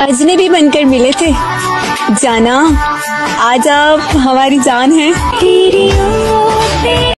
अजनबी बनकर मिले थे। जाना आज आप हमारी जान है।